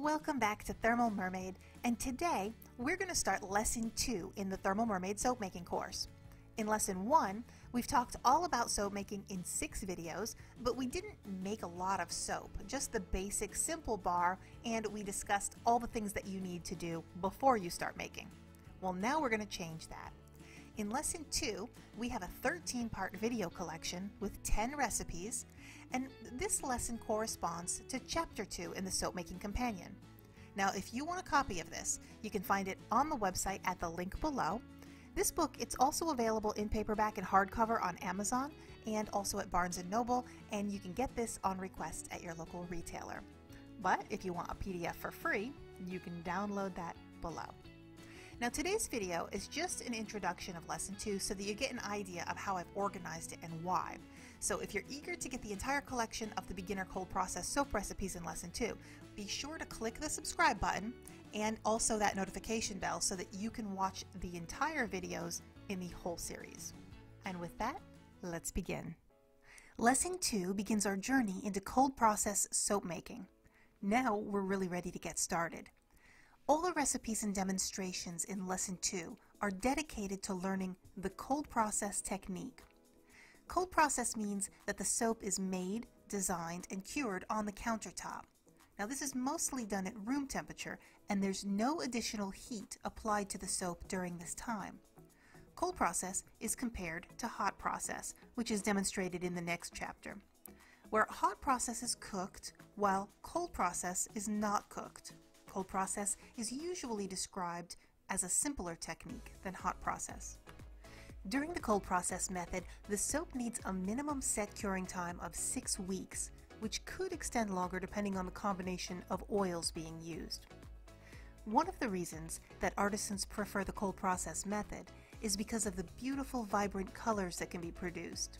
Welcome back to Thermal Mermaid, and today we're going to start Lesson 2 in the Thermal Mermaid soap making course. In Lesson 1, we've talked all about soap making in six videos, but we didn't make a lot of soap, just the basic simple bar, and we discussed all the things that you need to do before you start making. Well, now we're going to change that. In Lesson 2, we have a 13 part video collection with 10 recipes, and this lesson corresponds to Chapter 2 in the Soap Making Companion. Now, if you want a copy of this, you can find it on the website at the link below. This book, it's also available in paperback and hardcover on Amazon and also at Barnes & Noble, and you can get this on request at your local retailer. But if you want a PDF for free, you can download that below. Now today's video is just an introduction of lesson 2 so that you get an idea of how I've organized it and why. So if you're eager to get the entire collection of the beginner cold process soap recipes in lesson 2, be sure to click the subscribe button and also that notification bell so that you can watch the entire videos in the whole series. And with that, let's begin. Lesson 2 begins our journey into cold process soap making. Now we're really ready to get started. All the recipes and demonstrations in Lesson 2 are dedicated to learning the cold process technique. Cold process means that the soap is made, designed, and cured on the countertop. Now this is mostly done at room temperature and there's no additional heat applied to the soap during this time. Cold process is compared to hot process, which is demonstrated in the next chapter, where hot process is cooked while cold process is not cooked. Cold process is usually described as a simpler technique than hot process. During the cold process method, the soap needs a minimum set curing time of six weeks, which could extend longer depending on the combination of oils being used. One of the reasons that artisans prefer the cold process method is because of the beautiful vibrant colors that can be produced.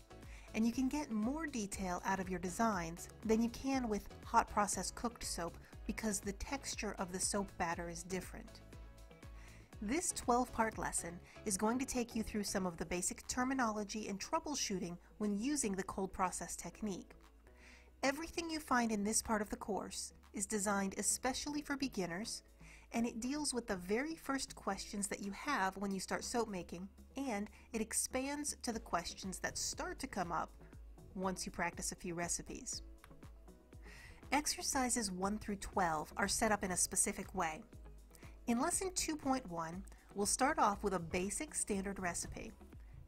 And you can get more detail out of your designs than you can with hot process cooked soap because the texture of the soap batter is different. This 12-part lesson is going to take you through some of the basic terminology and troubleshooting when using the cold process technique. Everything you find in this part of the course is designed especially for beginners, and it deals with the very first questions that you have when you start soap making, and it expands to the questions that start to come up once you practice a few recipes. Exercises 1 through 12 are set up in a specific way. In lesson 2.1, we'll start off with a basic standard recipe.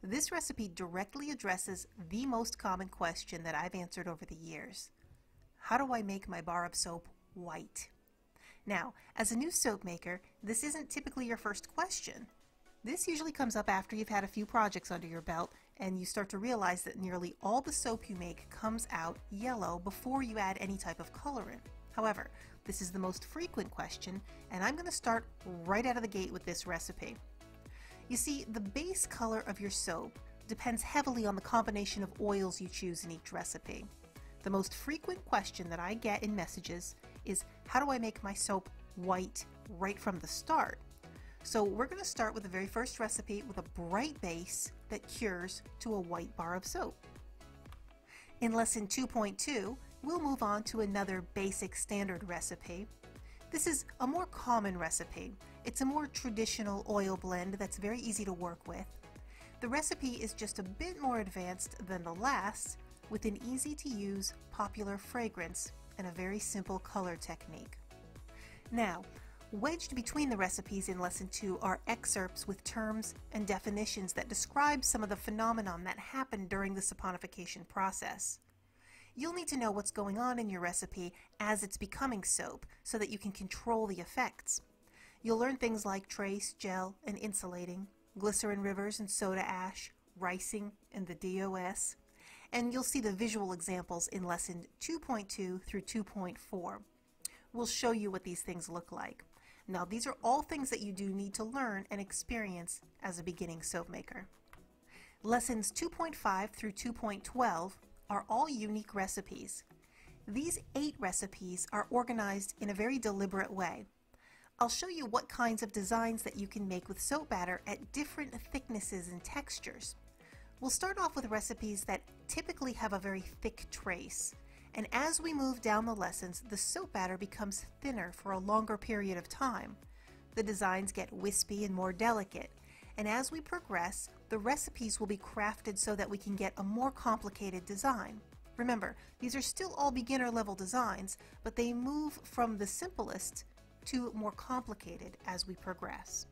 This recipe directly addresses the most common question that I've answered over the years. How do I make my bar of soap white? Now, as a new soap maker, this isn't typically your first question. This usually comes up after you've had a few projects under your belt and you start to realize that nearly all the soap you make comes out yellow before you add any type of colorant. However, this is the most frequent question and I'm going to start right out of the gate with this recipe. You see, the base color of your soap depends heavily on the combination of oils you choose in each recipe. The most frequent question that I get in messages is how do I make my soap white right from the start? So we're going to start with the very first recipe with a bright base that cures to a white bar of soap. In lesson 2.2, we'll move on to another basic standard recipe. This is a more common recipe. It's a more traditional oil blend that's very easy to work with. The recipe is just a bit more advanced than the last, with an easy to use popular fragrance and a very simple color technique. Now, Wedged between the recipes in Lesson 2 are excerpts with terms and definitions that describe some of the phenomenon that happened during the saponification process. You'll need to know what's going on in your recipe as it's becoming soap so that you can control the effects. You'll learn things like trace, gel, and insulating, glycerin rivers and soda ash, ricing, and the DOS. And you'll see the visual examples in Lesson 2.2 through 2.4. We'll show you what these things look like. Now these are all things that you do need to learn and experience as a beginning soap maker. Lessons 2.5 through 2.12 are all unique recipes. These eight recipes are organized in a very deliberate way. I'll show you what kinds of designs that you can make with soap batter at different thicknesses and textures. We'll start off with recipes that typically have a very thick trace, And as we move down the lessons, the soap batter becomes thinner for a longer period of time. The designs get wispy and more delicate. And as we progress, the recipes will be crafted so that we can get a more complicated design. Remember, these are still all beginner level designs, but they move from the simplest to more complicated as we progress.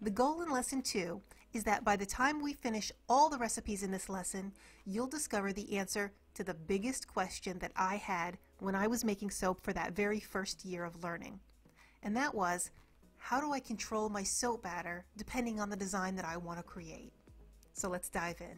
The goal in lesson two is that by the time we finish all the recipes in this lesson, you'll discover the answer to the biggest question that I had when I was making soap for that very first year of learning. And that was, how do I control my soap batter depending on the design that I want to create? So let's dive in.